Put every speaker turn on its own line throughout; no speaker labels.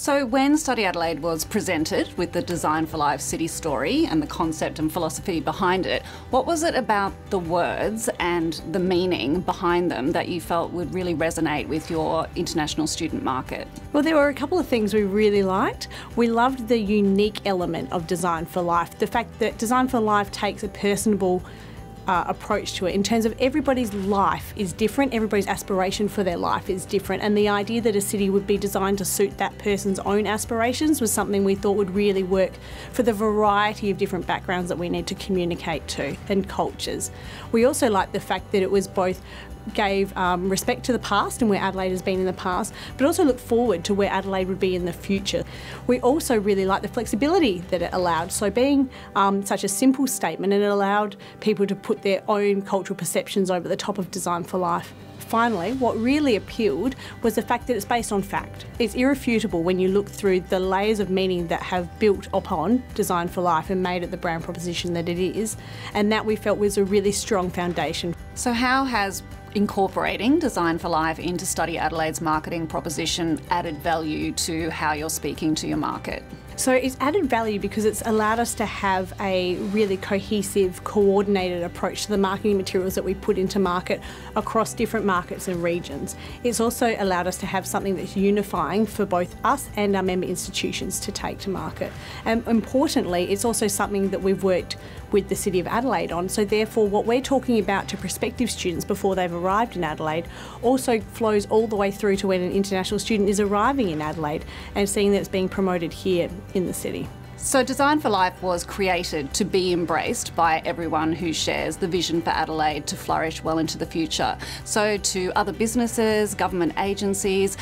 So, when StudyAdelaide was presented with the Designed for Life city story and the concept and philosophy behind it, what was it about the words and the meaning behind them that you felt would really resonate with your international student market?
Well, there were a couple of things we really liked. We loved the unique element of Designed for Life, the fact that Designed for Life takes a personable uh, approach to it in terms of everybody's life is different, everybody's aspiration for their life is different, and the idea that a city would be designed to suit that person's own aspirations was something we thought would really work for the variety of different backgrounds that we need to communicate to and cultures. We also liked the fact that it was both gave um, respect to the past and where Adelaide has been in the past, but also look forward to where Adelaide would be in the future. We also really like the flexibility that it allowed. So, being um, such a simple statement, it allowed people to put their own cultural perceptions over the top of Designed for Life. Finally, what really appealed was the fact that it's based on fact. It's irrefutable when you look through the layers of meaning that have built upon Designed for Life and made it the brand proposition that it is, and that we felt was a really strong foundation.
So, how has incorporating Designed for Life into StudyAdelaide's marketing proposition added value to how you're speaking to your market?
So it's added value because it's allowed us to have a really cohesive, coordinated approach to the marketing materials that we put into market across different markets and regions. It's also allowed us to have something that's unifying for both us and our member institutions to take to market. And importantly, it's also something that we've worked with the City of Adelaide on. So therefore, what we're talking about to prospective students before they've arrived in Adelaide also flows all the way through to when an international student is arriving in Adelaide and seeing that it's being promoted here in the city.
So, Designed for Life was created to be embraced by everyone who shares the vision for Adelaide to flourish well into the future. So, to other businesses, government agencies,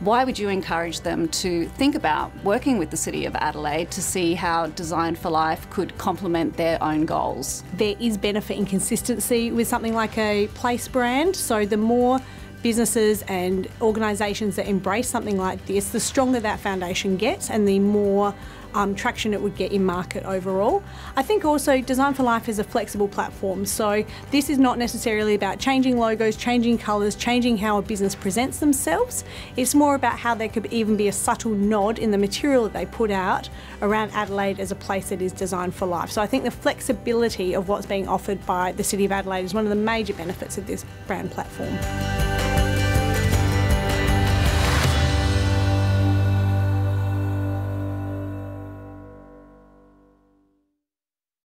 why would you encourage them to think about working with the City of Adelaide to see how Designed for Life could complement their own goals?
There is benefit in consistency with something like a place brand. So, the more businesses and organisations that embrace something like this, the stronger that foundation gets and the more um, traction it would get in market overall. I think also Designed for Life is a flexible platform, so this is not necessarily about changing logos, changing colours, changing how a business presents themselves. It's more about how there could even be a subtle nod in the material that they put out around Adelaide as a place that is designed for life. So I think the flexibility of what's being offered by the City of Adelaide is one of the major benefits of this brand platform.